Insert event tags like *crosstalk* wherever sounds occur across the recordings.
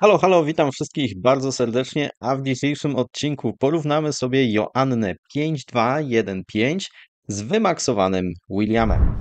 Halo, halo, witam wszystkich bardzo serdecznie, a w dzisiejszym odcinku porównamy sobie Joannę 5215 z wymaksowanym Williamem.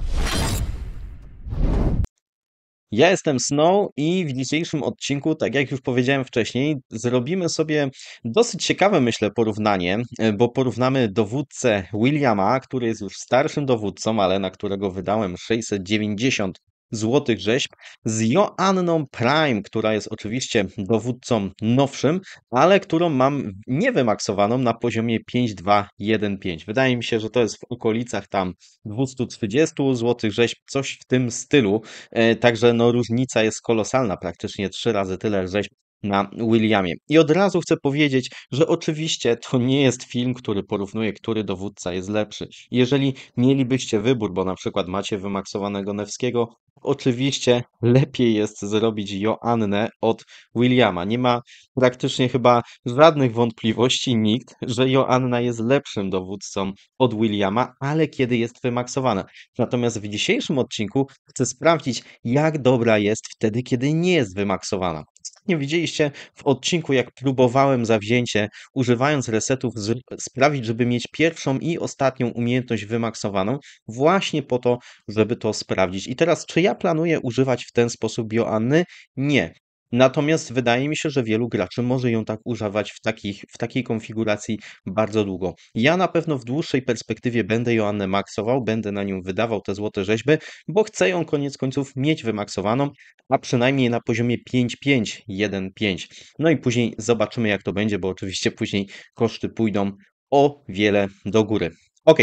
Ja jestem Snow i w dzisiejszym odcinku, tak jak już powiedziałem wcześniej, zrobimy sobie dosyć ciekawe, myślę, porównanie, bo porównamy dowódcę Williama, który jest już starszym dowódcą, ale na którego wydałem 690 złotych rzeźb z Joanną Prime, która jest oczywiście dowódcą nowszym, ale którą mam niewymaksowaną na poziomie 5215. Wydaje mi się, że to jest w okolicach tam 230 złotych rzeźb, coś w tym stylu. E, także no różnica jest kolosalna, praktycznie trzy razy tyle rzeźb na Williamie. I od razu chcę powiedzieć, że oczywiście to nie jest film, który porównuje, który dowódca jest lepszy. Jeżeli mielibyście wybór, bo na przykład macie wymaksowanego Newskiego, oczywiście lepiej jest zrobić Joannę od Williama. Nie ma praktycznie chyba żadnych wątpliwości nikt, że Joanna jest lepszym dowódcą od Williama, ale kiedy jest wymaksowana. Natomiast w dzisiejszym odcinku chcę sprawdzić, jak dobra jest wtedy, kiedy nie jest wymaksowana. Ostatnio widzieliście w odcinku, jak próbowałem zawzięcie, używając resetów, sprawić, żeby mieć pierwszą i ostatnią umiejętność wymaksowaną, właśnie po to, żeby to sprawdzić. I teraz, czy ja planuję używać w ten sposób Joanny? Nie. Natomiast wydaje mi się, że wielu graczy może ją tak używać w, takich, w takiej konfiguracji bardzo długo. Ja na pewno w dłuższej perspektywie będę Joannę maksował, będę na nią wydawał te złote rzeźby, bo chcę ją koniec końców mieć wymaksowaną, a przynajmniej na poziomie 5.5.1.5. No i później zobaczymy jak to będzie, bo oczywiście później koszty pójdą o wiele do góry. Ok,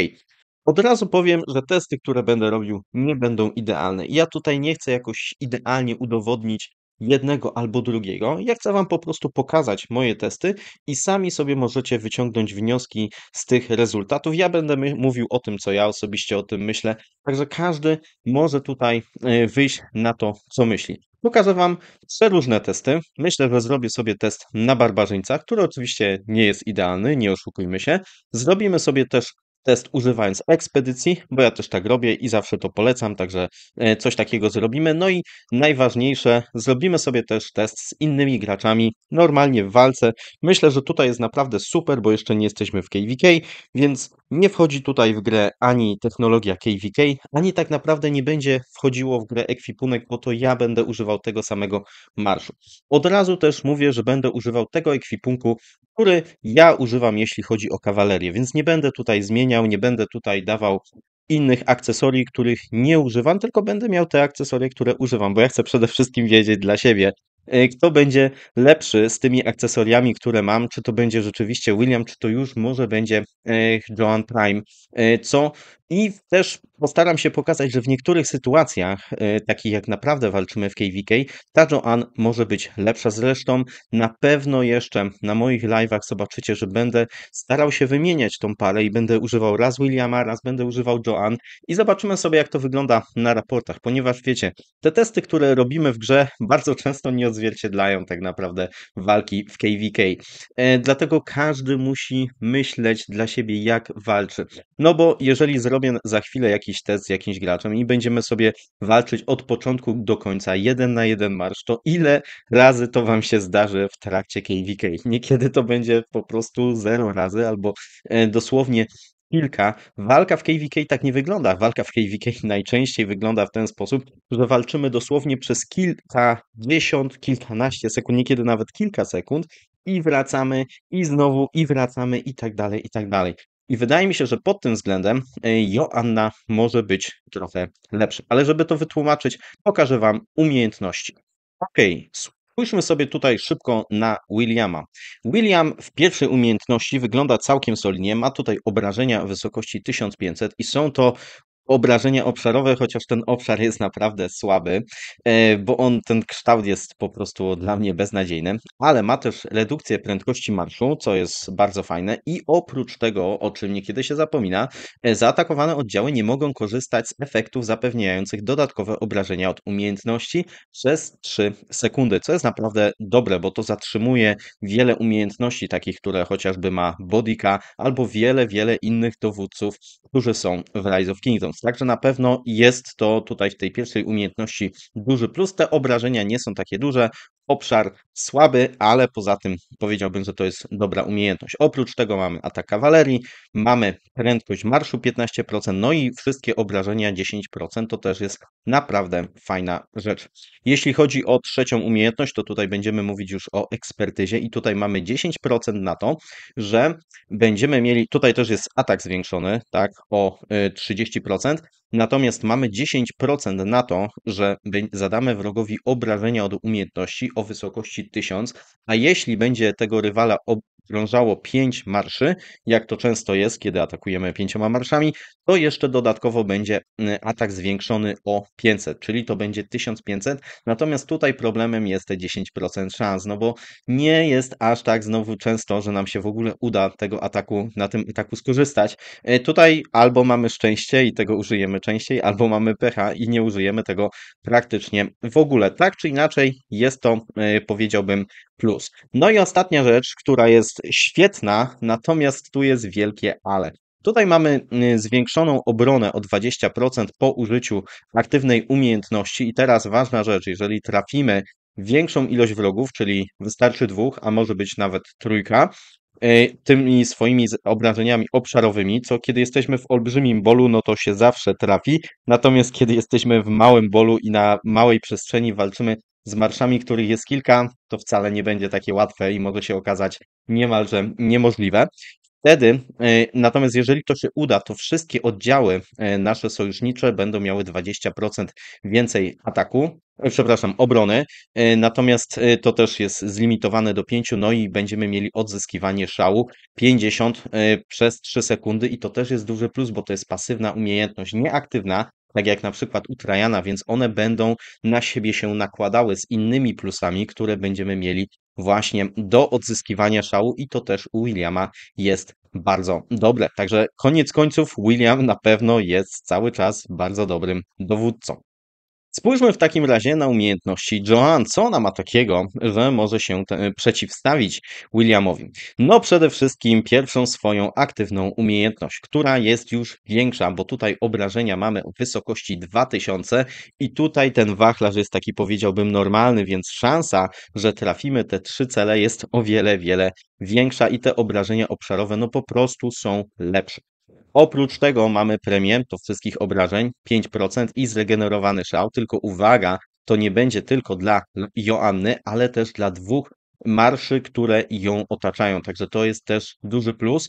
od razu powiem, że testy, które będę robił, nie będą idealne. Ja tutaj nie chcę jakoś idealnie udowodnić jednego albo drugiego. Ja chcę Wam po prostu pokazać moje testy i sami sobie możecie wyciągnąć wnioski z tych rezultatów. Ja będę mówił o tym, co ja osobiście o tym myślę, także każdy może tutaj e, wyjść na to, co myśli. Pokażę Wam trzy różne testy. Myślę, że zrobię sobie test na barbarzyńcach, który oczywiście nie jest idealny, nie oszukujmy się. Zrobimy sobie też test używając ekspedycji, bo ja też tak robię i zawsze to polecam, także e, coś takiego zrobimy. No i najważniejsze, zrobimy sobie też test z innymi graczami, normalnie w walce. Myślę, że tutaj jest naprawdę super, bo jeszcze nie jesteśmy w KVK, więc nie wchodzi tutaj w grę ani technologia KVK, ani tak naprawdę nie będzie wchodziło w grę ekwipunek, bo to ja będę używał tego samego marszu. Od razu też mówię, że będę używał tego ekwipunku, który ja używam, jeśli chodzi o kawalerię, więc nie będę tutaj zmieniał, nie będę tutaj dawał innych akcesorii, których nie używam, tylko będę miał te akcesorie, które używam, bo ja chcę przede wszystkim wiedzieć dla siebie, kto będzie lepszy z tymi akcesoriami, które mam, czy to będzie rzeczywiście William, czy to już może będzie e, Joan Prime, e, co i też postaram się pokazać, że w niektórych sytuacjach, e, takich jak naprawdę walczymy w KVK, ta Joan może być lepsza. Zresztą na pewno jeszcze na moich live'ach zobaczycie, że będę starał się wymieniać tą parę i będę używał raz Williama, raz będę używał Joan i zobaczymy sobie, jak to wygląda na raportach, ponieważ wiecie, te testy, które robimy w grze, bardzo często nie odzwierciedlają tak naprawdę walki w KVK. E, dlatego każdy musi myśleć dla siebie, jak walczy. No bo jeżeli zrobię zrobię za chwilę jakiś test z jakimś graczem i będziemy sobie walczyć od początku do końca, jeden na jeden marsz, to ile razy to wam się zdarzy w trakcie KVK? Niekiedy to będzie po prostu zero razy albo e, dosłownie kilka. Walka w KVK tak nie wygląda. Walka w KVK *laughs* najczęściej wygląda w ten sposób, że walczymy dosłownie przez kilkadziesiąt, kilkanaście sekund, niekiedy nawet kilka sekund i wracamy i znowu i wracamy i tak dalej, i tak dalej. I wydaje mi się, że pod tym względem e, Joanna może być trochę lepsza. Ale żeby to wytłumaczyć, pokażę Wam umiejętności. Ok, spójrzmy sobie tutaj szybko na Williama. William w pierwszej umiejętności wygląda całkiem solidnie. Ma tutaj obrażenia w wysokości 1500 i są to obrażenia obszarowe, chociaż ten obszar jest naprawdę słaby, e, bo on, ten kształt jest po prostu dla mnie beznadziejny, ale ma też redukcję prędkości marszu, co jest bardzo fajne i oprócz tego, o czym niekiedy się zapomina, e, zaatakowane oddziały nie mogą korzystać z efektów zapewniających dodatkowe obrażenia od umiejętności przez 3 sekundy, co jest naprawdę dobre, bo to zatrzymuje wiele umiejętności takich, które chociażby ma Bodyka albo wiele, wiele innych dowódców, którzy są w Rise of Także na pewno jest to tutaj w tej pierwszej umiejętności duży plus. Te obrażenia nie są takie duże. Obszar słaby, ale poza tym powiedziałbym, że to jest dobra umiejętność. Oprócz tego mamy atak kawalerii, mamy prędkość marszu 15%, no i wszystkie obrażenia 10%, to też jest naprawdę fajna rzecz. Jeśli chodzi o trzecią umiejętność, to tutaj będziemy mówić już o ekspertyzie i tutaj mamy 10% na to, że będziemy mieli, tutaj też jest atak zwiększony, tak, o 30%, y, natomiast mamy 10% na to, że zadamy wrogowi obrażenia od umiejętności o wysokości 1000, a jeśli będzie tego rywala okrążało 5 marszy, jak to często jest, kiedy atakujemy pięcioma marszami, to jeszcze dodatkowo będzie y, atak zwiększony o 500, czyli to będzie 1500. Natomiast tutaj problemem jest te 10% szans, no bo nie jest aż tak znowu często, że nam się w ogóle uda tego ataku, na tym ataku skorzystać. Y, tutaj albo mamy szczęście i tego użyjemy częściej, albo mamy pecha i nie użyjemy tego praktycznie w ogóle. Tak czy inaczej jest to, y, powiedziałbym, plus. No i ostatnia rzecz, która jest świetna, natomiast tu jest wielkie ale. Tutaj mamy y, zwiększoną obronę o 20% po użyciu aktywnej umiejętności i teraz ważna rzecz, jeżeli trafimy większą ilość wrogów, czyli wystarczy dwóch, a może być nawet trójka, y, tymi swoimi obrażeniami obszarowymi, co kiedy jesteśmy w olbrzymim bolu, no to się zawsze trafi, natomiast kiedy jesteśmy w małym bolu i na małej przestrzeni walczymy z marszami, których jest kilka, to wcale nie będzie takie łatwe i może się okazać niemalże niemożliwe. Wtedy, e, natomiast jeżeli to się uda, to wszystkie oddziały e, nasze sojusznicze będą miały 20% więcej ataku, e, przepraszam, obrony, natomiast to też jest zlimitowane do 5, no i będziemy mieli odzyskiwanie szału 50 przez 3 sekundy i to też jest duży plus, bo to jest pasywna umiejętność, nieaktywna, tak jak na przykład u Trajana, więc one będą na siebie się nakładały z innymi plusami, które będziemy mieli właśnie do odzyskiwania szału i to też u Williama jest bardzo dobre. Także koniec końców William na pewno jest cały czas bardzo dobrym dowódcą. Spójrzmy w takim razie na umiejętności Joan. Co ona ma takiego, że może się przeciwstawić Williamowi? No przede wszystkim pierwszą swoją aktywną umiejętność, która jest już większa, bo tutaj obrażenia mamy o wysokości 2000 i tutaj ten wachlarz jest taki powiedziałbym normalny, więc szansa, że trafimy te trzy cele jest o wiele, wiele większa i te obrażenia obszarowe no po prostu są lepsze. Oprócz tego mamy premię to wszystkich obrażeń 5% i zregenerowany szał, tylko uwaga, to nie będzie tylko dla Joanny, ale też dla dwóch marszy, które ją otaczają. Także to jest też duży plus.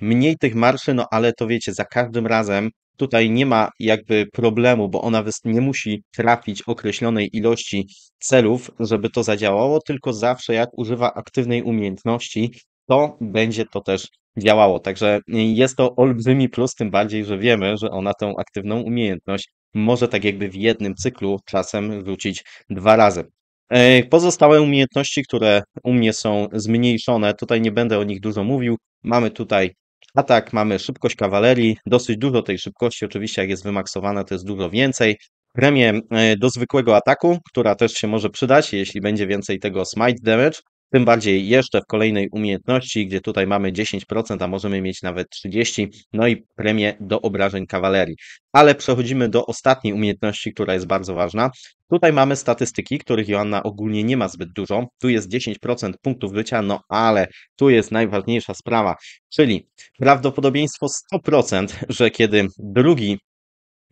Mniej tych marszy, no ale to wiecie, za każdym razem tutaj nie ma jakby problemu, bo ona nie musi trafić określonej ilości celów, żeby to zadziałało, tylko zawsze jak używa aktywnej umiejętności, to będzie to też działało. Także jest to olbrzymi plus, tym bardziej, że wiemy, że ona tą aktywną umiejętność może tak jakby w jednym cyklu czasem rzucić dwa razy. E, pozostałe umiejętności, które u mnie są zmniejszone, tutaj nie będę o nich dużo mówił. Mamy tutaj atak, mamy szybkość kawalerii, dosyć dużo tej szybkości, oczywiście jak jest wymaksowana, to jest dużo więcej. Premię e, do zwykłego ataku, która też się może przydać, jeśli będzie więcej tego smite damage. Tym bardziej jeszcze w kolejnej umiejętności, gdzie tutaj mamy 10%, a możemy mieć nawet 30%, no i premię do obrażeń kawalerii. Ale przechodzimy do ostatniej umiejętności, która jest bardzo ważna. Tutaj mamy statystyki, których Joanna ogólnie nie ma zbyt dużo. Tu jest 10% punktów życia, no ale tu jest najważniejsza sprawa, czyli prawdopodobieństwo 100%, że kiedy drugi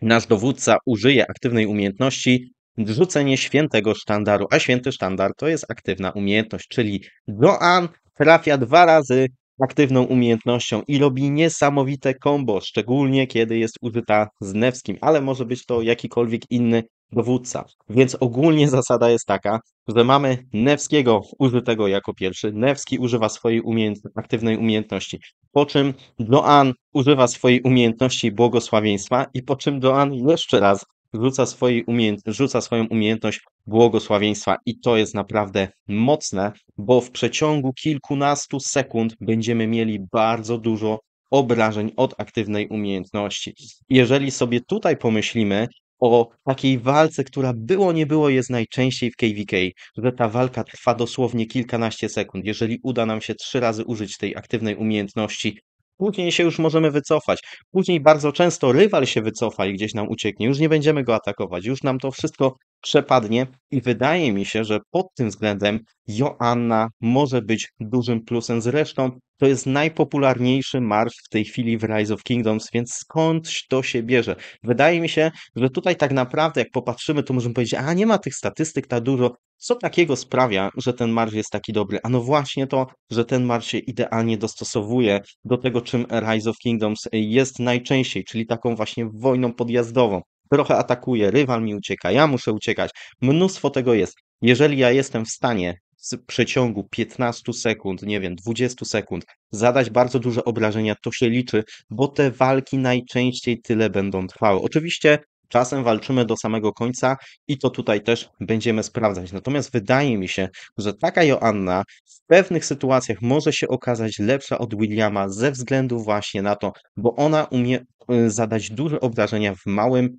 nasz dowódca użyje aktywnej umiejętności, rzucenie świętego sztandaru, a święty sztandar to jest aktywna umiejętność, czyli Joan trafia dwa razy aktywną umiejętnością i robi niesamowite combo, szczególnie kiedy jest użyta z Newskim, ale może być to jakikolwiek inny dowódca. Więc ogólnie zasada jest taka, że mamy Newskiego użytego jako pierwszy, Newski używa swojej umiejęt aktywnej umiejętności, po czym Joan używa swojej umiejętności błogosławieństwa i po czym Joan jeszcze raz rzuca, swojej umiejęt, rzuca swoją umiejętność błogosławieństwa i to jest naprawdę mocne, bo w przeciągu kilkunastu sekund będziemy mieli bardzo dużo obrażeń od aktywnej umiejętności. Jeżeli sobie tutaj pomyślimy o takiej walce, która było nie było jest najczęściej w KVK, że ta walka trwa dosłownie kilkanaście sekund. Jeżeli uda nam się trzy razy użyć tej aktywnej umiejętności, później się już możemy wycofać. Później bardzo często rywal się wycofa i gdzieś nam ucieknie, już nie będziemy go atakować, już nam to wszystko przepadnie i wydaje mi się, że pod tym względem Joanna może być dużym plusem. Zresztą to jest najpopularniejszy marsz w tej chwili w Rise of Kingdoms, więc skądś to się bierze? Wydaje mi się, że tutaj tak naprawdę jak popatrzymy, to możemy powiedzieć, a nie ma tych statystyk tak dużo. Co takiego sprawia, że ten marsz jest taki dobry? Ano właśnie to, że ten marsz się idealnie dostosowuje do tego, czym Rise of Kingdoms jest najczęściej, czyli taką właśnie wojną podjazdową trochę atakuje, rywal mi ucieka, ja muszę uciekać. Mnóstwo tego jest. Jeżeli ja jestem w stanie w przeciągu 15 sekund, nie wiem, 20 sekund zadać bardzo duże obrażenia, to się liczy, bo te walki najczęściej tyle będą trwały. Oczywiście czasem walczymy do samego końca i to tutaj też będziemy sprawdzać. Natomiast wydaje mi się, że taka Joanna w pewnych sytuacjach może się okazać lepsza od Williama ze względu właśnie na to, bo ona umie y, zadać duże obrażenia w małym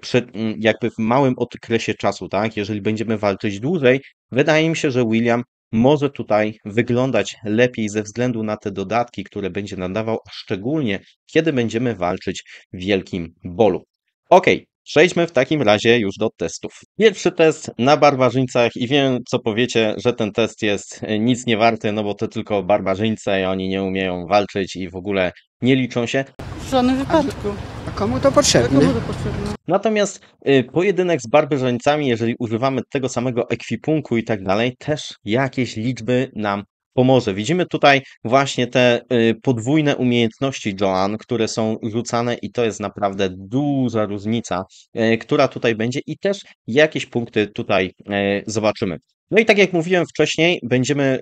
przed, mm, jakby w małym okresie czasu, tak? Jeżeli będziemy walczyć dłużej, wydaje mi się, że William może tutaj wyglądać lepiej ze względu na te dodatki, które będzie nadawał, szczególnie kiedy będziemy walczyć w wielkim bolu. Ok, przejdźmy w takim razie już do testów. Pierwszy test na barbarzyńcach i wiem, co powiecie, że ten test jest e, nic nie warty, no bo to tylko barbarzyńce i oni nie umieją walczyć i w ogóle nie liczą się. W żadnym wypadku. A komu to potrzebne? Komu to potrzebne? Natomiast y, pojedynek z barbarzyńcami, jeżeli używamy tego samego ekwipunku i tak dalej, też jakieś liczby nam pomoże. Widzimy tutaj właśnie te y, podwójne umiejętności Joan, które są rzucane i to jest naprawdę duża różnica, y, która tutaj będzie i też jakieś punkty tutaj y, zobaczymy. No i tak jak mówiłem wcześniej, będziemy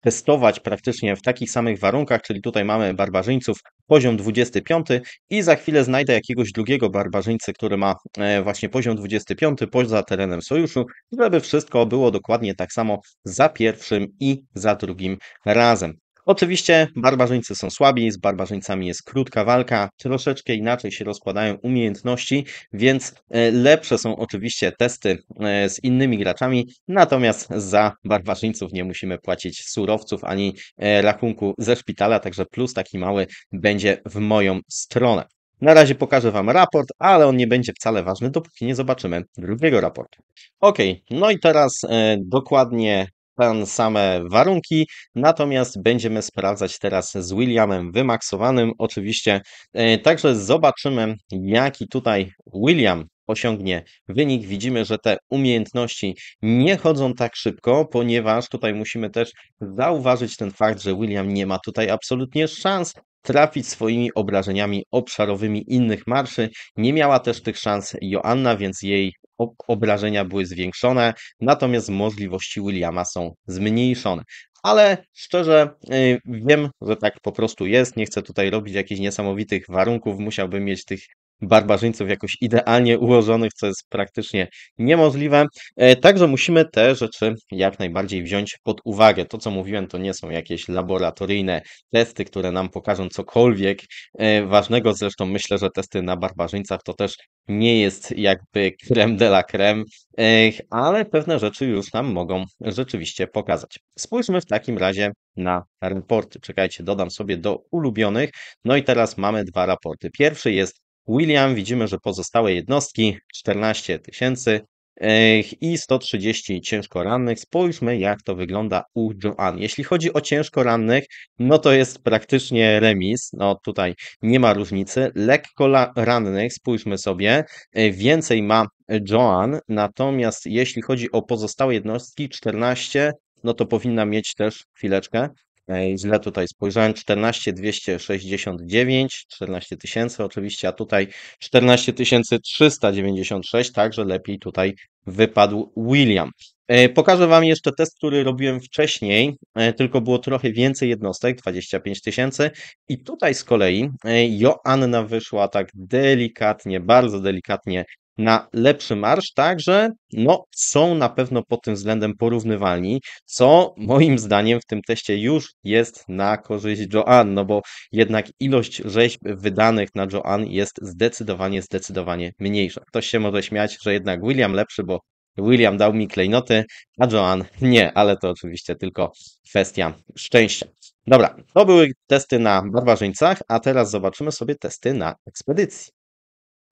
testować praktycznie w takich samych warunkach, czyli tutaj mamy barbarzyńców poziom 25 i za chwilę znajdę jakiegoś drugiego barbarzyńcy, który ma e, właśnie poziom 25 poza terenem sojuszu, żeby wszystko było dokładnie tak samo za pierwszym i za drugim razem. Oczywiście barbarzyńcy są słabi, z barbarzyńcami jest krótka walka, troszeczkę inaczej się rozkładają umiejętności, więc e, lepsze są oczywiście testy e, z innymi graczami, natomiast za barbarzyńców nie musimy płacić surowców ani e, rachunku ze szpitala, także plus taki mały będzie w moją stronę. Na razie pokażę Wam raport, ale on nie będzie wcale ważny, dopóki nie zobaczymy drugiego raportu. Ok, no i teraz e, dokładnie te same warunki, natomiast będziemy sprawdzać teraz z Williamem wymaksowanym oczywiście. E, także zobaczymy, jaki tutaj William osiągnie wynik. Widzimy, że te umiejętności nie chodzą tak szybko, ponieważ tutaj musimy też zauważyć ten fakt, że William nie ma tutaj absolutnie szans trafić swoimi obrażeniami obszarowymi innych marszy. Nie miała też tych szans Joanna, więc jej obrażenia były zwiększone, natomiast możliwości Williama są zmniejszone. Ale szczerze y, wiem, że tak po prostu jest. Nie chcę tutaj robić jakichś niesamowitych warunków. Musiałbym mieć tych barbarzyńców jakoś idealnie ułożonych, co jest praktycznie niemożliwe. E, także musimy te rzeczy jak najbardziej wziąć pod uwagę. To, co mówiłem, to nie są jakieś laboratoryjne testy, które nam pokażą cokolwiek e, ważnego. Zresztą myślę, że testy na barbarzyńcach to też nie jest jakby creme de la creme, ale pewne rzeczy już nam mogą rzeczywiście pokazać. Spójrzmy w takim razie na raporty. Czekajcie, dodam sobie do ulubionych. No i teraz mamy dwa raporty. Pierwszy jest William widzimy, że pozostałe jednostki 14 tysięcy i 130 ciężko rannych. Spójrzmy, jak to wygląda u Joan. Jeśli chodzi o ciężko rannych, no to jest praktycznie remis. No tutaj nie ma różnicy. Lekko rannych, spójrzmy sobie, e, więcej ma Joan, natomiast jeśli chodzi o pozostałe jednostki, 14, no to powinna mieć też chwileczkę. Źle tutaj spojrzałem, 14 269, 14 tysięcy oczywiście, a tutaj 14 396, także lepiej tutaj wypadł William. E, pokażę Wam jeszcze test, który robiłem wcześniej, e, tylko było trochę więcej jednostek, 25 tysięcy. I tutaj z kolei e, Joanna wyszła tak delikatnie, bardzo delikatnie na lepszy marsz, także no, są na pewno pod tym względem porównywalni, co moim zdaniem w tym teście już jest na korzyść Joan, no bo jednak ilość rzeźb wydanych na Joan jest zdecydowanie, zdecydowanie mniejsza. Ktoś się może śmiać, że jednak William lepszy, bo William dał mi klejnoty, a Joan nie, ale to oczywiście tylko kwestia szczęścia. Dobra, to były testy na barbarzyńcach, a teraz zobaczymy sobie testy na ekspedycji.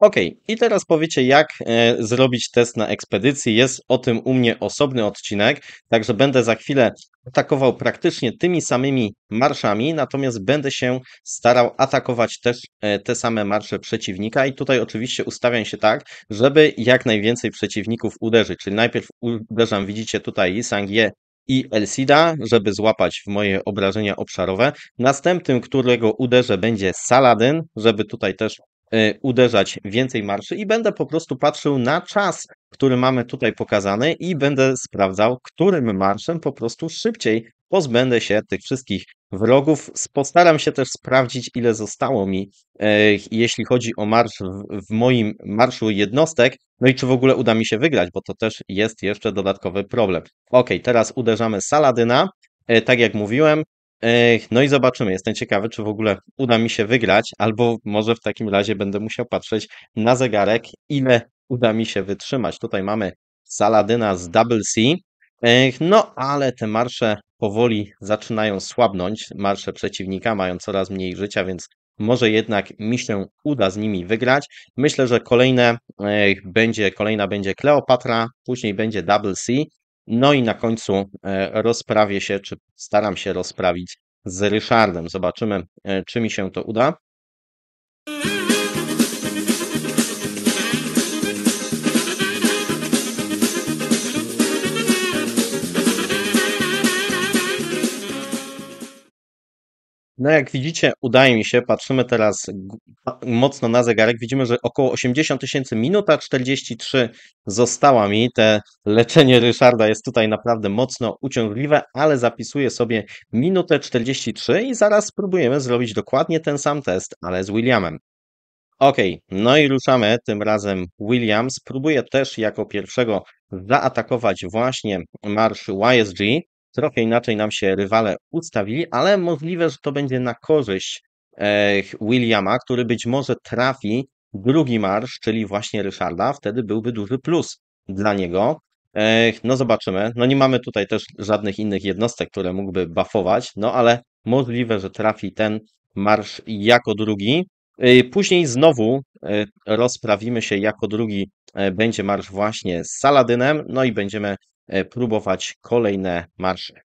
Ok, i teraz powiecie, jak e, zrobić test na ekspedycji. Jest o tym u mnie osobny odcinek, także będę za chwilę atakował praktycznie tymi samymi marszami, natomiast będę się starał atakować też e, te same marsze przeciwnika i tutaj oczywiście ustawiam się tak, żeby jak najwięcej przeciwników uderzyć, czyli najpierw uderzam, widzicie tutaj Lisangie i Elsida, żeby złapać w moje obrażenia obszarowe. Następnym, którego uderzę będzie Saladyn, żeby tutaj też uderzać więcej marszy i będę po prostu patrzył na czas, który mamy tutaj pokazany i będę sprawdzał, którym marszem po prostu szybciej pozbędę się tych wszystkich wrogów. Postaram się też sprawdzić, ile zostało mi, e, jeśli chodzi o marsz w, w moim marszu jednostek, no i czy w ogóle uda mi się wygrać, bo to też jest jeszcze dodatkowy problem. Ok, teraz uderzamy Saladyna. E, tak jak mówiłem, no i zobaczymy. Jestem ciekawy, czy w ogóle uda mi się wygrać, albo może w takim razie będę musiał patrzeć na zegarek, ile uda mi się wytrzymać. Tutaj mamy Saladyna z Double C. No, ale te marsze powoli zaczynają słabnąć. Marsze przeciwnika mają coraz mniej życia, więc może jednak mi się uda z nimi wygrać. Myślę, że kolejne będzie, kolejna będzie Kleopatra, później będzie Double C, no i na końcu e, rozprawię się, czy staram się rozprawić z Ryszardem. Zobaczymy, e, czy mi się to uda. No jak widzicie, udaje mi się, patrzymy teraz mocno na zegarek, widzimy, że około 80 tysięcy, minuta 43 została mi. Te leczenie Ryszarda jest tutaj naprawdę mocno uciążliwe, ale zapisuję sobie minutę 43 i zaraz spróbujemy zrobić dokładnie ten sam test, ale z Williamem. Ok, no i ruszamy tym razem William. Spróbuję też jako pierwszego zaatakować właśnie marsz YSG. Trochę inaczej nam się rywale ustawili, ale możliwe, że to będzie na korzyść e, Williama, który być może trafi drugi marsz, czyli właśnie Ryszarda. Wtedy byłby duży plus dla niego. E, no zobaczymy. No nie mamy tutaj też żadnych innych jednostek, które mógłby buffować, no ale możliwe, że trafi ten marsz jako drugi. E, później znowu rozprawimy się jako drugi będzie marsz właśnie z Saladynem, no i będziemy próbować kolejne marsze.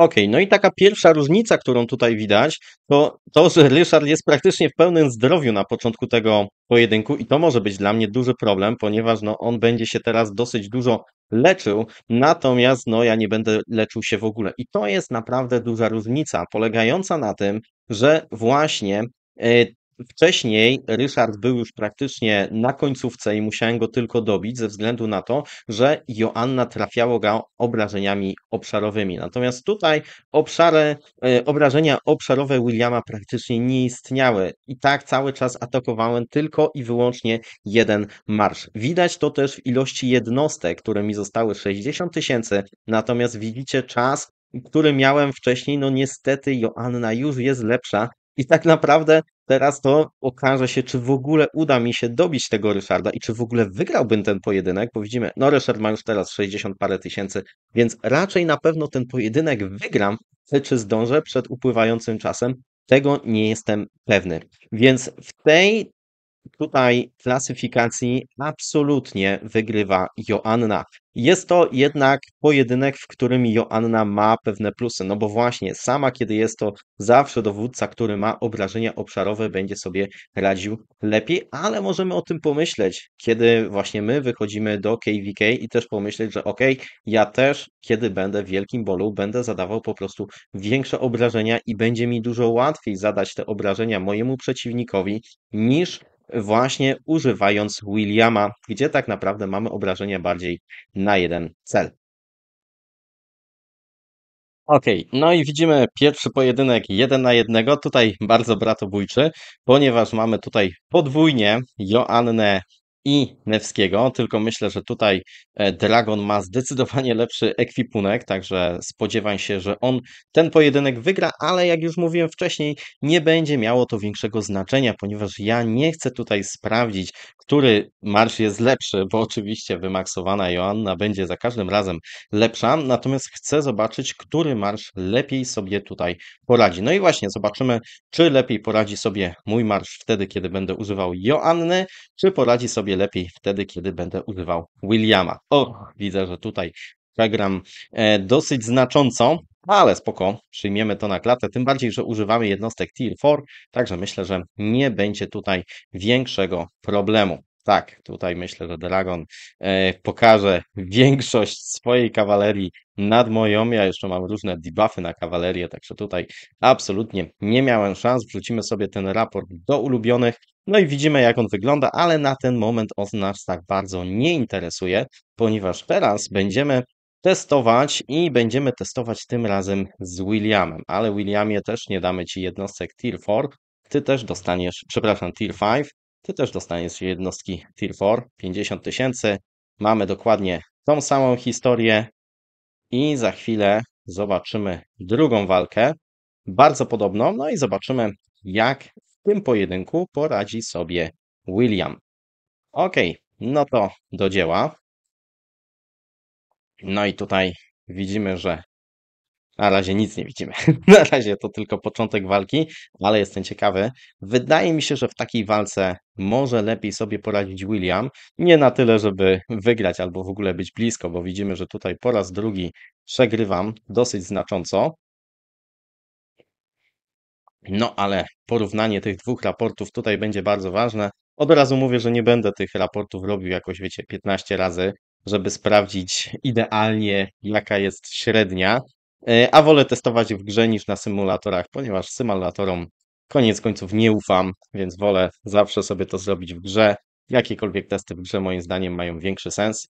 Okej, no i taka pierwsza różnica, którą tutaj widać, to to, że Ryszard jest praktycznie w pełnym zdrowiu na początku tego pojedynku i to może być dla mnie duży problem, ponieważ no, on będzie się teraz dosyć dużo leczył, natomiast no, ja nie będę leczył się w ogóle. I to jest naprawdę duża różnica, polegająca na tym, że właśnie e, Wcześniej Ryszard był już praktycznie na końcówce i musiałem go tylko dobić ze względu na to, że Joanna trafiało go obrażeniami obszarowymi. Natomiast tutaj obszary, e, obrażenia obszarowe Williama praktycznie nie istniały. I tak cały czas atakowałem tylko i wyłącznie jeden marsz. Widać to też w ilości jednostek, które mi zostały 60 tysięcy, natomiast widzicie czas, który miałem wcześniej, no niestety Joanna już jest lepsza i tak naprawdę teraz to okaże się, czy w ogóle uda mi się dobić tego Ryszarda i czy w ogóle wygrałbym ten pojedynek, bo widzimy, no Ryszard ma już teraz 60 parę tysięcy, więc raczej na pewno ten pojedynek wygram, czy zdążę przed upływającym czasem, tego nie jestem pewny. Więc w tej tutaj klasyfikacji absolutnie wygrywa Joanna. Jest to jednak pojedynek, w którym Joanna ma pewne plusy, no bo właśnie sama, kiedy jest to zawsze dowódca, który ma obrażenia obszarowe, będzie sobie radził lepiej, ale możemy o tym pomyśleć, kiedy właśnie my wychodzimy do KVK i też pomyśleć, że ok, ja też, kiedy będę w wielkim bolu, będę zadawał po prostu większe obrażenia i będzie mi dużo łatwiej zadać te obrażenia mojemu przeciwnikowi niż właśnie używając Williama, gdzie tak naprawdę mamy obrażenia bardziej na jeden cel. Ok, no i widzimy pierwszy pojedynek jeden na jednego, tutaj bardzo bratobójczy, ponieważ mamy tutaj podwójnie Joannę i Nevskiego, tylko myślę, że tutaj e, Dragon ma zdecydowanie lepszy ekwipunek, także spodziewam się, że on ten pojedynek wygra, ale jak już mówiłem wcześniej, nie będzie miało to większego znaczenia, ponieważ ja nie chcę tutaj sprawdzić, który marsz jest lepszy, bo oczywiście wymaksowana Joanna będzie za każdym razem lepsza, natomiast chcę zobaczyć, który marsz lepiej sobie tutaj poradzi. No i właśnie zobaczymy, czy lepiej poradzi sobie mój marsz wtedy, kiedy będę używał Joanny, czy poradzi sobie lepiej wtedy, kiedy będę używał Williama. O, widzę, że tutaj przegram e, dosyć znacząco, ale spoko, przyjmiemy to na klatę, tym bardziej, że używamy jednostek Tier 4, także myślę, że nie będzie tutaj większego problemu. Tak, tutaj myślę, że Dragon e, pokaże większość swojej kawalerii nad moją. Ja jeszcze mam różne debuffy na kawalerię, także tutaj absolutnie nie miałem szans. Wrzucimy sobie ten raport do ulubionych. No i widzimy, jak on wygląda, ale na ten moment on nas tak bardzo nie interesuje, ponieważ teraz będziemy testować i będziemy testować tym razem z Williamem. Ale Williamie też nie damy Ci jednostek Tier 4, Ty też dostaniesz, przepraszam, Tier 5, Ty też dostaniesz jednostki Tier 4, 50 tysięcy. Mamy dokładnie tą samą historię i za chwilę zobaczymy drugą walkę, bardzo podobną, no i zobaczymy, jak w tym pojedynku poradzi sobie William. Ok, no to do dzieła. No i tutaj widzimy, że na razie nic nie widzimy. *laughs* Na razie to tylko początek walki, ale jestem ciekawy. Wydaje mi się, że w takiej walce może lepiej sobie poradzić William. Nie na tyle, żeby wygrać albo w ogóle być blisko, bo widzimy, że tutaj po raz drugi przegrywam dosyć znacząco. No ale porównanie tych dwóch raportów tutaj będzie bardzo ważne. Od razu mówię, że nie będę tych raportów robił jakoś, wiecie, 15 razy, żeby sprawdzić idealnie, jaka jest średnia, e, a wolę testować w grze niż na symulatorach, ponieważ symulatorom koniec końców nie ufam, więc wolę zawsze sobie to zrobić w grze. Jakiekolwiek testy w grze moim zdaniem mają większy sens.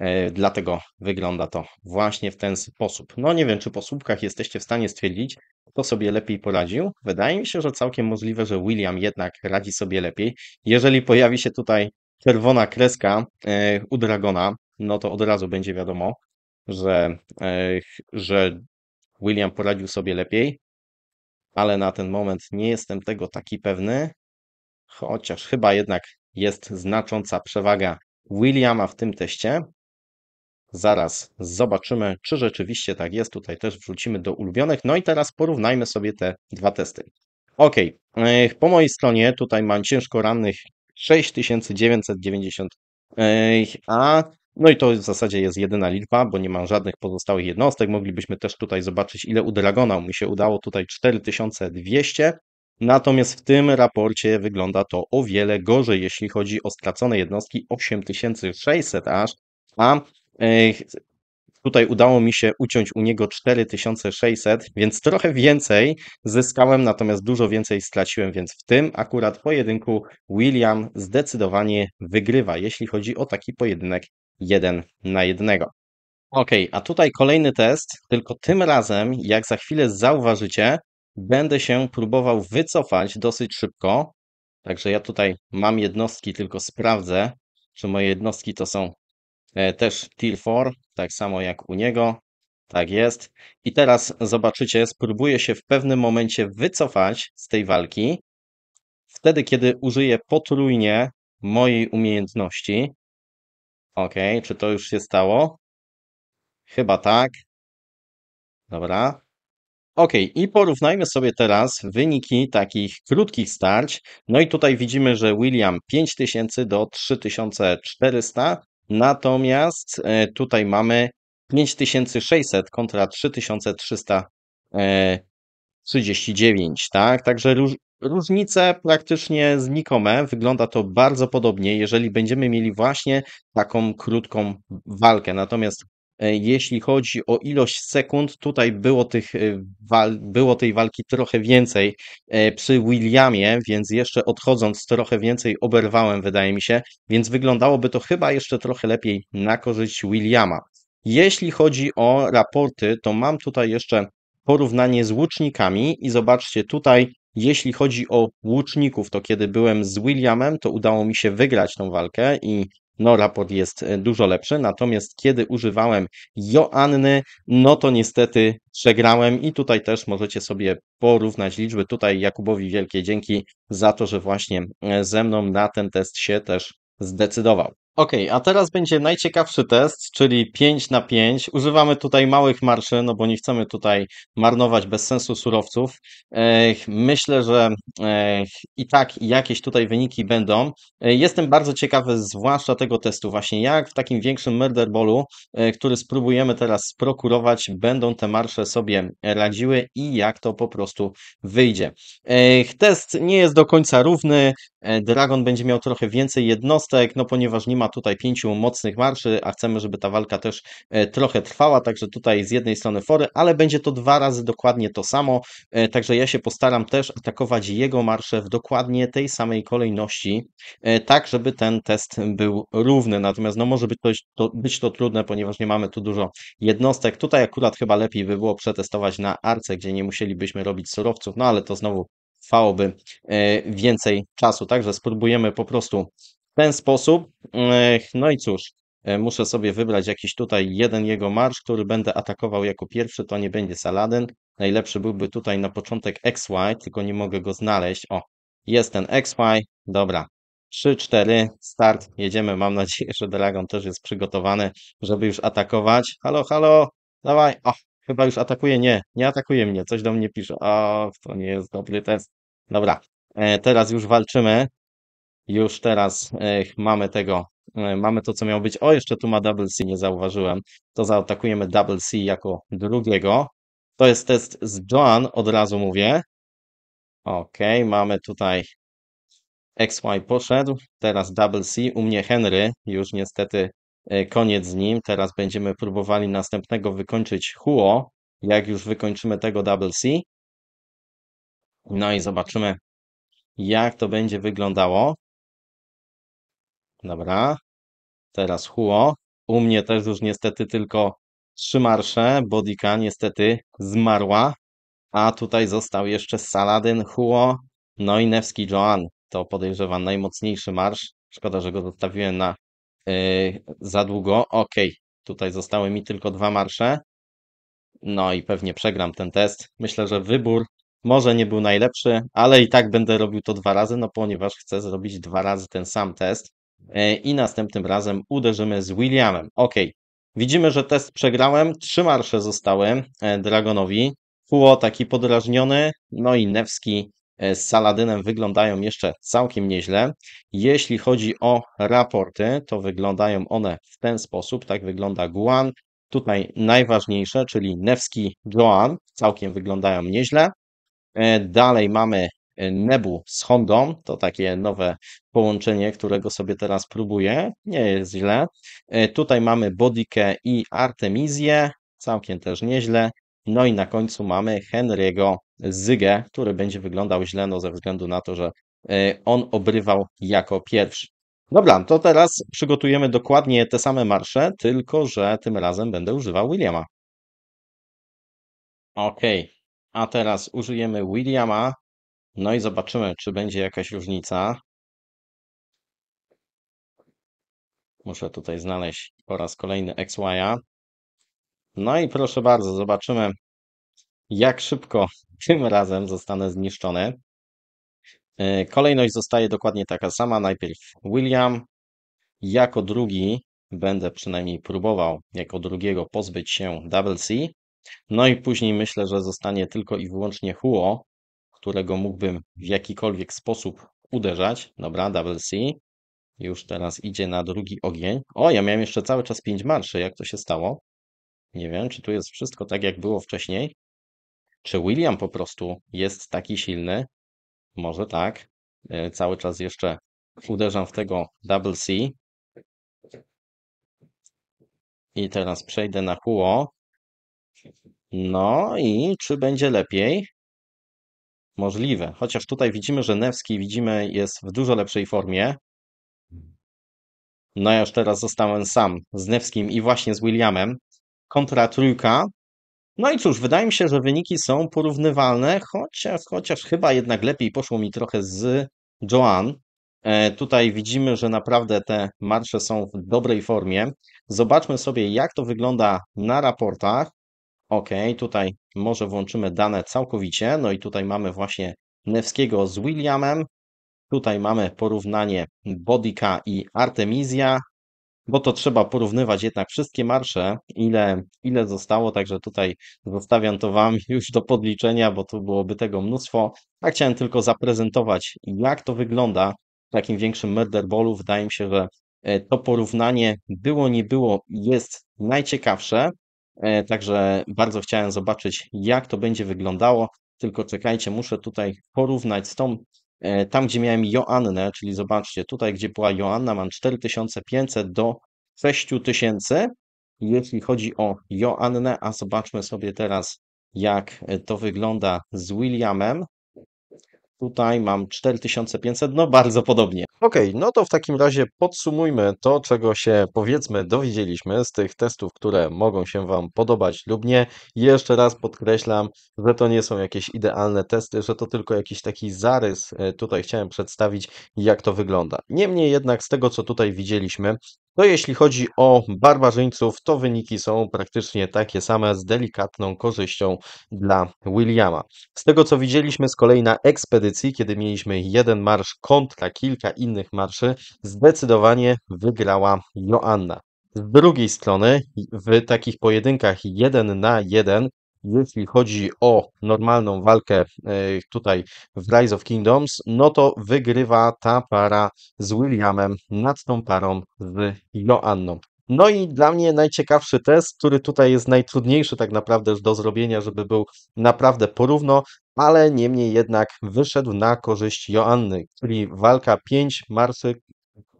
E, dlatego wygląda to właśnie w ten sposób. No nie wiem, czy po słupkach jesteście w stanie stwierdzić, kto sobie lepiej poradził. Wydaje mi się, że całkiem możliwe, że William jednak radzi sobie lepiej. Jeżeli pojawi się tutaj czerwona kreska e, u Dragona, no to od razu będzie wiadomo, że, że William poradził sobie lepiej, ale na ten moment nie jestem tego taki pewny, chociaż chyba jednak jest znacząca przewaga Williama w tym teście. Zaraz zobaczymy, czy rzeczywiście tak jest. Tutaj też wrzucimy do ulubionych. No i teraz porównajmy sobie te dwa testy. Ok, po mojej stronie tutaj mam ciężko rannych 6990, a no i to w zasadzie jest jedyna liczba, bo nie mam żadnych pozostałych jednostek. Moglibyśmy też tutaj zobaczyć, ile u Dragona mi się udało. Tutaj 4200. Natomiast w tym raporcie wygląda to o wiele gorzej, jeśli chodzi o stracone jednostki 8600 aż, a Tutaj udało mi się uciąć u niego 4600, więc trochę więcej zyskałem, natomiast dużo więcej straciłem, więc w tym akurat pojedynku William zdecydowanie wygrywa, jeśli chodzi o taki pojedynek jeden na jednego. Ok, a tutaj kolejny test, tylko tym razem, jak za chwilę zauważycie, będę się próbował wycofać dosyć szybko. Także ja tutaj mam jednostki, tylko sprawdzę, czy moje jednostki to są E, też Tier 4, tak samo jak u niego. Tak jest. I teraz zobaczycie, spróbuję się w pewnym momencie wycofać z tej walki. Wtedy, kiedy użyję potrójnie mojej umiejętności. Ok, czy to już się stało? Chyba tak. Dobra. Ok, i porównajmy sobie teraz wyniki takich krótkich starć. No i tutaj widzimy, że William 5000 do 3400, Natomiast e, tutaj mamy 5600 kontra 3339, e, tak? Także różnice praktycznie znikome. Wygląda to bardzo podobnie, jeżeli będziemy mieli właśnie taką krótką walkę. Natomiast E, jeśli chodzi o ilość sekund, tutaj było, tych, e, było tej walki trochę więcej e, przy Williamie, więc jeszcze odchodząc trochę więcej oberwałem, wydaje mi się, więc wyglądałoby to chyba jeszcze trochę lepiej na korzyść Williama. Jeśli chodzi o raporty, to mam tutaj jeszcze porównanie z łucznikami i zobaczcie, tutaj Jeśli chodzi o łuczników, to kiedy byłem z Williamem, to udało mi się wygrać tą walkę i no raport jest e, dużo lepszy, natomiast kiedy używałem Joanny, no to niestety przegrałem i tutaj też możecie sobie porównać liczby. Tutaj Jakubowi wielkie dzięki za to, że właśnie e, ze mną na ten test się też zdecydował. Ok, a teraz będzie najciekawszy test, czyli 5 na 5. Używamy tutaj małych marszy, no bo nie chcemy tutaj marnować bez sensu surowców. Myślę, że i tak jakieś tutaj wyniki będą. Jestem bardzo ciekawy, zwłaszcza tego testu, właśnie jak w takim większym murder ballu, e, który spróbujemy teraz sprokurować, będą te marsze sobie radziły i jak to po prostu wyjdzie. Test nie jest do końca równy. Dragon będzie miał trochę więcej jednostek, no ponieważ nie ma tutaj pięciu mocnych marszy, a chcemy, żeby ta walka też e, trochę trwała, także tutaj z jednej strony fory, ale będzie to dwa razy dokładnie to samo, e, także ja się postaram też atakować jego marsze w dokładnie tej samej kolejności, tak żeby ten test był równy, natomiast no może być to, to, być to trudne, ponieważ nie mamy tu dużo jednostek, tutaj akurat chyba lepiej by było przetestować na arce, gdzie nie musielibyśmy robić surowców, no ale to znowu trwałoby e, więcej czasu. Także spróbujemy po prostu ten sposób. No i cóż, e, muszę sobie wybrać jakiś tutaj jeden jego marsz, który będę atakował jako pierwszy. To nie będzie Saladin. Najlepszy byłby tutaj na początek XY, tylko nie mogę go znaleźć. O, jest ten XY. Dobra. 3, 4, start, jedziemy. Mam nadzieję, że Dragon też jest przygotowany, żeby już atakować. Halo, halo, dawaj. O, chyba już atakuje. Nie, nie atakuje mnie. Coś do mnie pisze. O, to nie jest dobry test. Dobra, e, teraz już walczymy. Już teraz e, mamy tego, e, mamy to, co miało być. O, jeszcze tu ma double C, nie zauważyłem. To zaatakujemy double C jako drugiego. To jest test z Joan, od razu mówię. Ok, mamy tutaj XY poszedł, teraz double C, u mnie Henry, już niestety koniec z nim. Teraz będziemy próbowali następnego wykończyć Huo. Jak już wykończymy tego double C, no i zobaczymy, jak to będzie wyglądało. Dobra. Teraz Huo. U mnie też już niestety tylko trzy marsze. Bodika niestety zmarła. A tutaj został jeszcze Saladin, Huo, no i Nevski Joan. To podejrzewam najmocniejszy marsz. Szkoda, że go zostawiłem na yy, za długo. Ok, tutaj zostały mi tylko dwa marsze. No i pewnie przegram ten test. Myślę, że wybór może nie był najlepszy, ale i tak będę robił to dwa razy, no ponieważ chcę zrobić dwa razy ten sam test i następnym razem uderzymy z Williamem. Ok, widzimy, że test przegrałem, trzy marsze zostały e, Dragonowi. Fuo taki podrażniony, no i Nevski e, z Saladynem wyglądają jeszcze całkiem nieźle. Jeśli chodzi o raporty, to wyglądają one w ten sposób, tak wygląda Guan. Tutaj najważniejsze, czyli Nevski, Joan, całkiem wyglądają nieźle. E, dalej mamy e, Nebu z Hondą, to takie nowe połączenie, którego sobie teraz próbuję, nie jest źle. E, tutaj mamy Bodikę i Artemizję, całkiem też nieźle. No i na końcu mamy Henry'ego Zygę, który będzie wyglądał źle, no ze względu na to, że on obrywał jako pierwszy. Dobra, to teraz przygotujemy dokładnie te same marsze, tylko że tym razem będę używał Williama. Ok, a teraz użyjemy Williama. No i zobaczymy, czy będzie jakaś różnica. Muszę tutaj znaleźć po raz kolejny XY'a. No i proszę bardzo, zobaczymy, jak szybko *laughs* tym razem zostanę zniszczony. E, kolejność zostaje dokładnie taka sama. Najpierw William. Jako drugi będę przynajmniej próbował jako drugiego pozbyć się Double C. No i później myślę, że zostanie tylko i wyłącznie Huo, którego mógłbym w jakikolwiek sposób uderzać. Dobra, double C. Już teraz idzie na drugi ogień. O, ja miałem jeszcze cały czas 5 marszy. Jak to się stało? Nie wiem, czy tu jest wszystko tak, jak było wcześniej. Czy William po prostu jest taki silny? Może tak. E, cały czas jeszcze uderzam w tego double C. I teraz przejdę na Huo. No i czy będzie lepiej? Możliwe. Chociaż tutaj widzimy, że Newski widzimy jest w dużo lepszej formie. No ja już teraz zostałem sam z Newskim i właśnie z Williamem. Kontra trójka. No i cóż, wydaje mi się, że wyniki są porównywalne, chociaż, chociaż chyba jednak lepiej poszło mi trochę z Joan. E, tutaj widzimy, że naprawdę te marsze są w dobrej formie. Zobaczmy sobie, jak to wygląda na raportach. Ok, tutaj może włączymy dane całkowicie. No i tutaj mamy właśnie Nevskiego z Williamem. Tutaj mamy porównanie Bodika i Artemisia, bo to trzeba porównywać jednak wszystkie marsze, ile, ile zostało, także tutaj zostawiam to Wam *laughs* już do podliczenia, bo tu byłoby tego mnóstwo. A chciałem tylko zaprezentować, jak to wygląda w takim większym murder ballu. Wydaje mi się, że e, to porównanie było, nie było, jest najciekawsze. E, także bardzo chciałem zobaczyć, jak to będzie wyglądało. Tylko czekajcie, muszę tutaj porównać z tą E, tam, gdzie miałem Joannę, czyli zobaczcie, tutaj, gdzie była Joanna, mam 4500 do 6000, jeśli chodzi o Joannę, a zobaczmy sobie teraz, jak to wygląda z Williamem. Tutaj mam 4500, no bardzo podobnie. Ok, no to w takim razie podsumujmy to, czego się powiedzmy dowiedzieliśmy z tych testów, które mogą się Wam podobać lub nie. Jeszcze raz podkreślam, że to nie są jakieś idealne testy, że to tylko jakiś taki zarys e, tutaj chciałem przedstawić, jak to wygląda. Niemniej jednak z tego, co tutaj widzieliśmy, to jeśli chodzi o barbarzyńców, to wyniki są praktycznie takie same z delikatną korzyścią dla Williama. Z tego co widzieliśmy z kolei na ekspedycji, kiedy mieliśmy jeden marsz kontra kilka innych marszy, zdecydowanie wygrała Joanna. Z drugiej strony, w takich pojedynkach jeden na jeden jeśli chodzi o normalną walkę e, tutaj w Rise of Kingdoms, no to wygrywa ta para z Williamem nad tą parą z Joanną. No i dla mnie najciekawszy test, który tutaj jest najtrudniejszy tak naprawdę do zrobienia, żeby był naprawdę porówno, ale niemniej jednak wyszedł na korzyść Joanny, czyli walka 5 marsy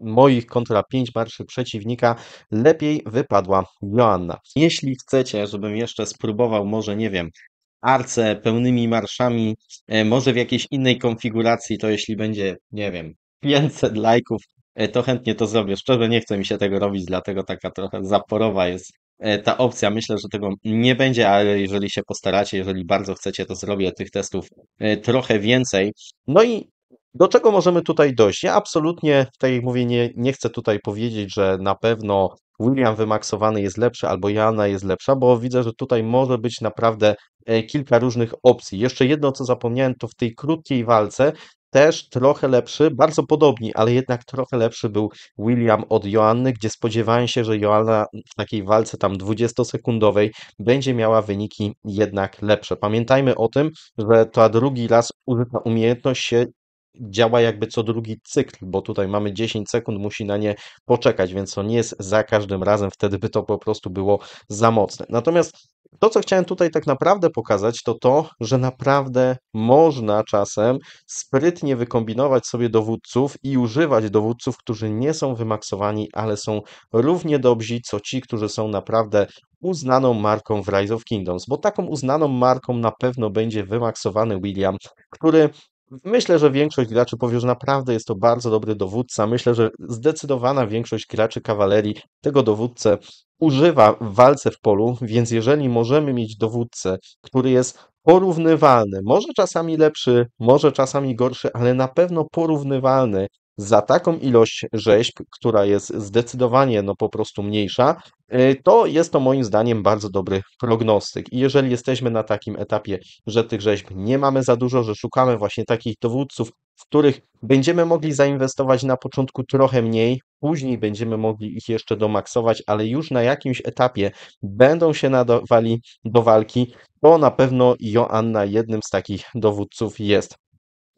moich kontra 5 marszy przeciwnika lepiej wypadła Joanna. Jeśli chcecie, żebym jeszcze spróbował, może nie wiem, arce pełnymi marszami, e, może w jakiejś innej konfiguracji, to jeśli będzie, nie wiem, 500 lajków, e, to chętnie to zrobię. Szczerze nie chce mi się tego robić, dlatego taka trochę zaporowa jest e, ta opcja. Myślę, że tego nie będzie, ale jeżeli się postaracie, jeżeli bardzo chcecie, to zrobię tych testów trochę więcej. No i do czego możemy tutaj dojść? Ja absolutnie, tak jak mówię, nie, nie chcę tutaj powiedzieć, że na pewno William wymaksowany jest lepszy albo Jana jest lepsza, bo widzę, że tutaj może być naprawdę e, kilka różnych opcji. Jeszcze jedno, co zapomniałem, to w tej krótkiej walce też trochę lepszy, bardzo podobni, ale jednak trochę lepszy był William od Joanny, gdzie spodziewałem się, że Joanna w takiej walce tam 20-sekundowej będzie miała wyniki jednak lepsze. Pamiętajmy o tym, że ta drugi raz użyta umiejętność się działa jakby co drugi cykl, bo tutaj mamy 10 sekund, musi na nie poczekać, więc to nie jest za każdym razem, wtedy by to po prostu było za mocne. Natomiast to, co chciałem tutaj tak naprawdę pokazać, to to, że naprawdę można czasem sprytnie wykombinować sobie dowódców i używać dowódców, którzy nie są wymaksowani, ale są równie dobrzy, co ci, którzy są naprawdę uznaną marką w Rise of Kingdoms, bo taką uznaną marką na pewno będzie wymaksowany William, który Myślę, że większość graczy powie, że naprawdę jest to bardzo dobry dowódca. Myślę, że zdecydowana większość graczy kawalerii tego dowódcę używa w walce w polu, więc jeżeli możemy mieć dowódcę, który jest porównywalny, może czasami lepszy, może czasami gorszy, ale na pewno porównywalny za taką ilość rzeźb, która jest zdecydowanie no po prostu mniejsza, y, to jest to moim zdaniem bardzo dobry prognostyk. I jeżeli jesteśmy na takim etapie, że tych rzeźb nie mamy za dużo, że szukamy właśnie takich dowódców, w których będziemy mogli zainwestować na początku trochę mniej, później będziemy mogli ich jeszcze domaksować, ale już na jakimś etapie będą się nadawali do walki, to na pewno Joanna jednym z takich dowódców jest.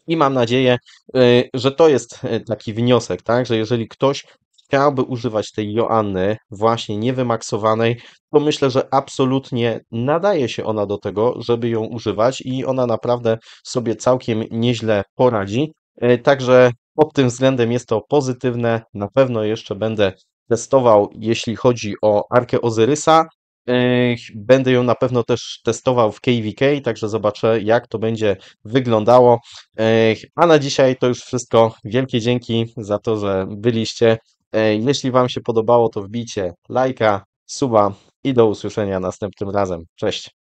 I mam nadzieję, y, że to jest y, taki wniosek, tak, że jeżeli ktoś chciałby używać tej Joanny właśnie niewymaksowanej, to myślę, że absolutnie nadaje się ona do tego, żeby ją używać i ona naprawdę sobie całkiem nieźle poradzi. Y, także pod tym względem jest to pozytywne. Na pewno jeszcze będę testował, jeśli chodzi o Arkę Ozyrysa. Będę ją na pewno też testował w KVK, także zobaczę, jak to będzie wyglądało. A na dzisiaj to już wszystko. Wielkie dzięki za to, że byliście. Jeśli Wam się podobało, to wbijcie lajka, suba i do usłyszenia następnym razem. Cześć.